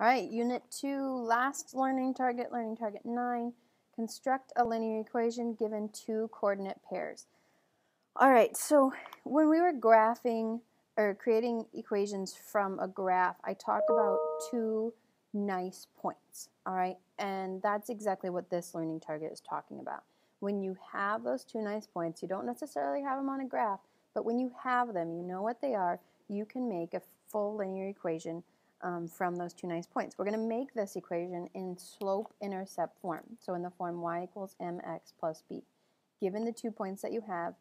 All right, Unit 2, last learning target, learning target 9. Construct a linear equation given two coordinate pairs. All right, so when we were graphing or creating equations from a graph, I talked about two nice points, all right? And that's exactly what this learning target is talking about. When you have those two nice points, you don't necessarily have them on a graph, but when you have them, you know what they are, you can make a full linear equation um, from those two nice points. We're going to make this equation in slope-intercept form, so in the form y equals mx plus b. Given the two points that you have,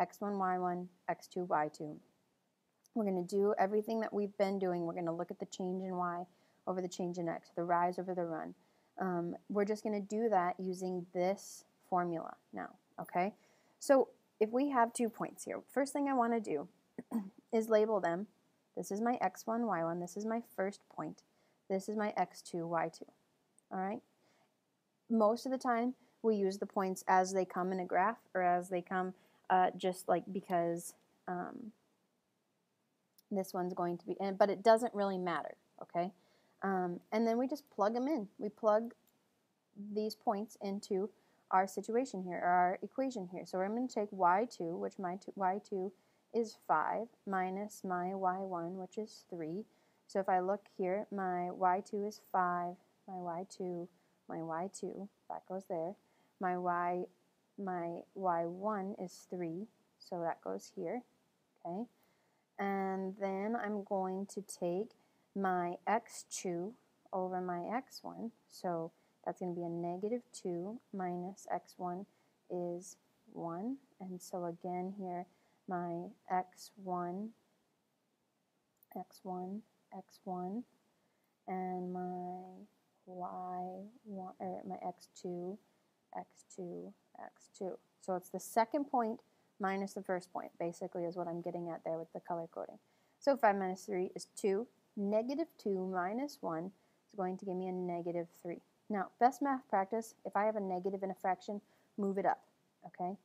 x1, y1, x2, y2, we're going to do everything that we've been doing. We're going to look at the change in y over the change in x, the rise over the run. Um, we're just going to do that using this formula now, okay? So if we have two points here, first thing I want to do is label them this is my x1, y1. This is my first point. This is my x2, y2. All right? Most of the time, we use the points as they come in a graph or as they come uh, just like because um, this one's going to be, and, but it doesn't really matter, okay? Um, and then we just plug them in. We plug these points into our situation here, or our equation here. So I'm going to take y2, which my y2 is 5 minus my y1, which is 3. So if I look here, my y2 is 5, my y2, my y2, that goes there. My y, my y1 is 3, so that goes here, okay? And then I'm going to take my x2 over my x1, so that's going to be a negative 2 minus x1 is 1, and so again here, my x1, x1, x1, and my y1, or my x2, x2, x2. So it's the second point minus the first point, basically is what I'm getting at there with the color coding. So 5 minus 3 is 2. Negative 2 minus 1 is going to give me a negative 3. Now, best math practice, if I have a negative in a fraction, move it up, okay?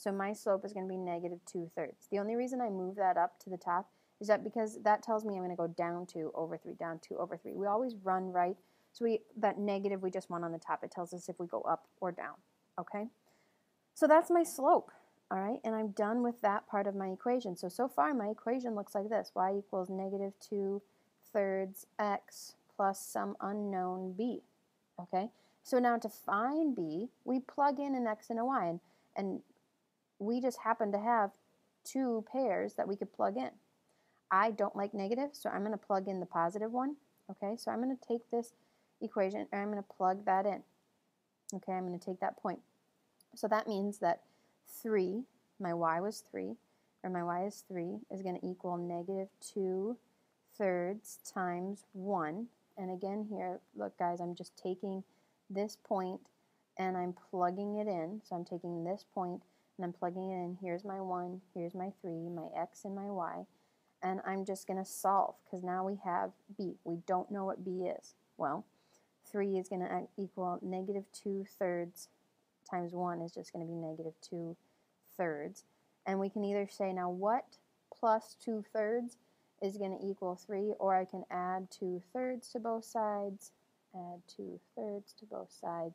So my slope is going to be negative 2 thirds. The only reason I move that up to the top is that because that tells me I'm going to go down 2 over 3, down 2 over 3. We always run right. So we that negative we just want on the top. It tells us if we go up or down. Okay? So that's my slope. All right? And I'm done with that part of my equation. So, so far my equation looks like this. y equals negative 2 thirds x plus some unknown b. Okay? So now to find b, we plug in an x and a y. And, and we just happen to have two pairs that we could plug in. I don't like negative, so I'm going to plug in the positive one. Okay, so I'm going to take this equation and I'm going to plug that in. Okay, I'm going to take that point. So that means that 3, my y was 3, or my y is 3, is going to equal negative 2 thirds times 1. And again here, look guys, I'm just taking this point and I'm plugging it in. So I'm taking this point and I'm plugging it in. Here's my 1, here's my 3, my x and my y. And I'm just going to solve because now we have b. We don't know what b is. Well, 3 is going to equal negative 2 thirds times 1 is just going to be negative 2 thirds. And we can either say, now what plus 2 thirds is going to equal 3, or I can add 2 thirds to both sides, add 2 thirds to both sides,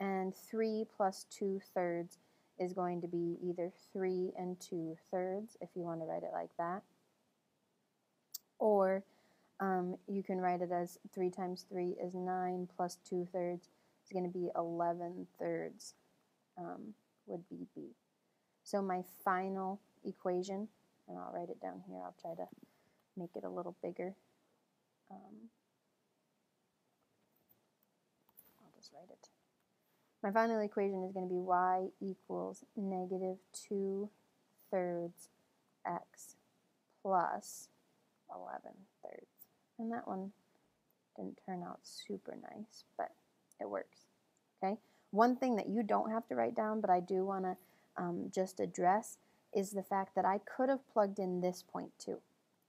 and 3 plus 2 thirds is going to be either 3 and 2 thirds, if you want to write it like that. Or um, you can write it as 3 times 3 is 9 plus 2 thirds is going to be 11 thirds um, would be B. So my final equation, and I'll write it down here, I'll try to make it a little bigger. Um, I'll just write it. My final equation is going to be y equals negative 2 thirds x plus 11 thirds. And that one didn't turn out super nice, but it works. Okay. One thing that you don't have to write down, but I do want to um, just address is the fact that I could have plugged in this point too.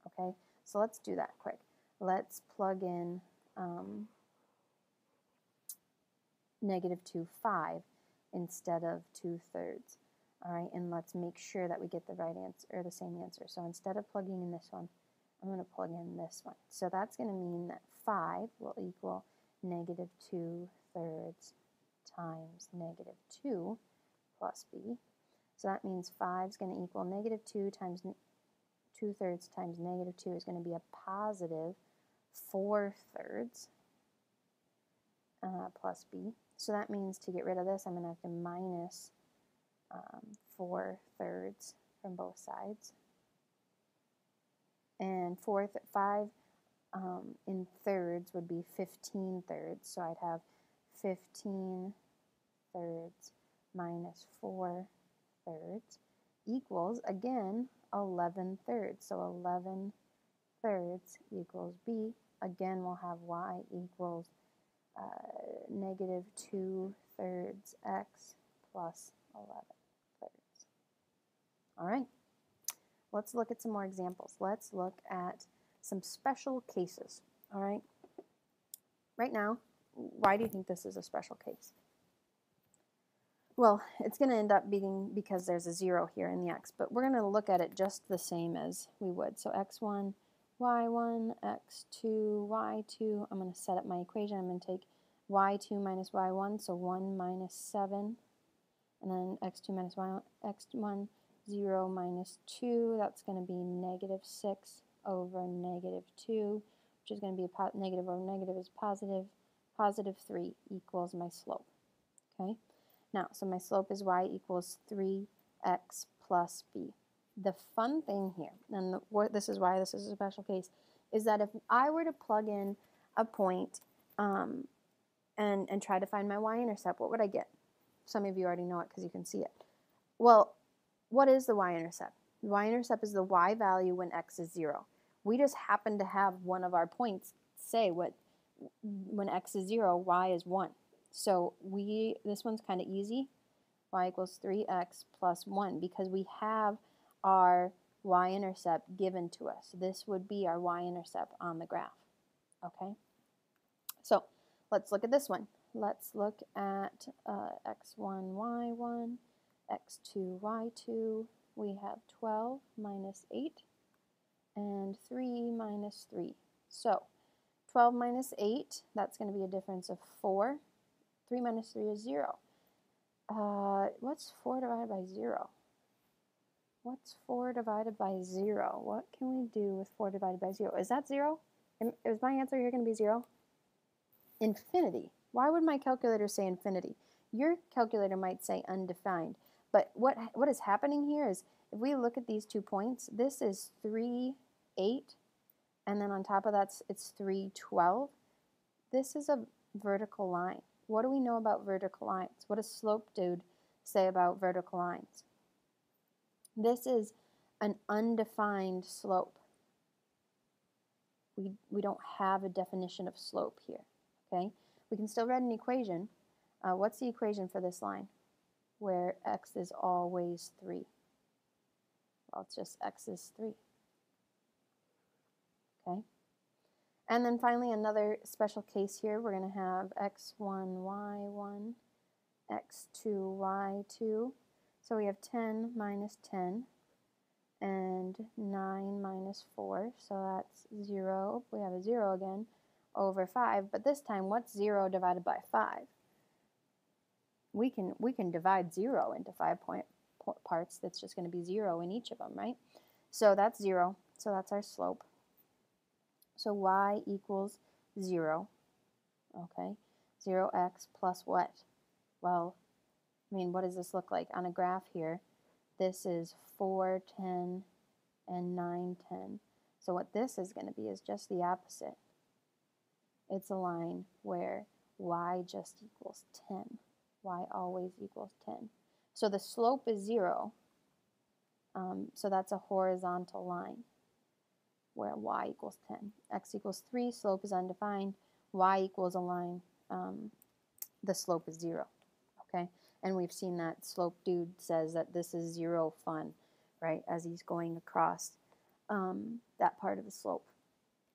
Okay. So let's do that quick. Let's plug in um, negative 2, 5 instead of 2 thirds. All right, and let's make sure that we get the right answer, or the same answer. So instead of plugging in this one, I'm going to plug in this one. So that's going to mean that 5 will equal negative 2 thirds times negative 2 plus b. So that means 5 is going to equal negative 2 times 2 thirds times negative 2 is going to be a positive 4 thirds uh, plus b. So that means to get rid of this, I'm going to have to minus um, 4 thirds from both sides. And 4 th 5 um, in thirds would be 15 thirds. So I'd have 15 thirds minus 4 thirds equals, again, 11 thirds. So 11 thirds equals b. Again, we'll have y equals uh, negative 2 thirds x plus 11 thirds. All right, let's look at some more examples. Let's look at some special cases. All right, right now, why do you think this is a special case? Well, it's going to end up being because there's a 0 here in the x, but we're going to look at it just the same as we would. So x1, y1, x2, y2. I'm going to set up my equation. I'm going to take y2 minus y1, so 1 minus 7. And then x2 minus y1, x1, 0 minus 2. That's going to be negative 6 over negative 2, which is going to be a negative over negative is positive. Positive 3 equals my slope. Okay. Now, so my slope is y equals 3x plus b. The fun thing here, and the, what, this is why this is a special case, is that if I were to plug in a point um, and, and try to find my y-intercept, what would I get? Some of you already know it because you can see it. Well, what is the y-intercept? The y-intercept is the y value when x is 0. We just happen to have one of our points say what when x is 0, y is 1. So we this one's kind of easy. y equals 3x plus 1 because we have our y-intercept given to us. This would be our y-intercept on the graph. Okay? So let's look at this one. Let's look at uh, x1, y1, x2, y2. We have 12 minus 8 and 3 minus 3. So 12 minus 8, that's going to be a difference of 4. 3 minus 3 is 0. Uh, what's 4 divided by 0? What's 4 divided by 0? What can we do with 4 divided by 0? Is that 0? Is my answer here going to be 0? Infinity. Why would my calculator say infinity? Your calculator might say undefined. But what, what is happening here is if we look at these two points, this is 3, 8, and then on top of that, it's 3, 12. This is a vertical line. What do we know about vertical lines? What does slope dude say about vertical lines? This is an undefined slope. We, we don't have a definition of slope here, okay? We can still write an equation. Uh, what's the equation for this line where x is always 3? Well, it's just x is 3, okay? And then finally, another special case here, we're going to have x1, y1, x2, y2. So we have 10 minus 10 and 9 minus 4. So that's 0. We have a 0 again over 5. But this time, what's 0 divided by 5? We can, we can divide 0 into 5 point, parts. That's just going to be 0 in each of them, right? So that's 0. So that's our slope. So y equals 0. Okay, 0x plus what? Well, I mean, what does this look like on a graph here? This is 4, 10, and 9, 10. So what this is going to be is just the opposite. It's a line where y just equals 10. y always equals 10. So the slope is 0. Um, so that's a horizontal line where y equals 10. x equals 3, slope is undefined. y equals a line, um, the slope is 0. Okay, and we've seen that slope dude says that this is 0 fun, right, as he's going across um, that part of the slope.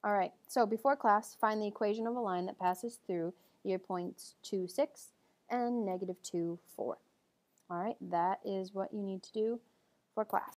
All right, so before class, find the equation of a line that passes through your points 2, 6 and negative 2, 4. All right, that is what you need to do for class.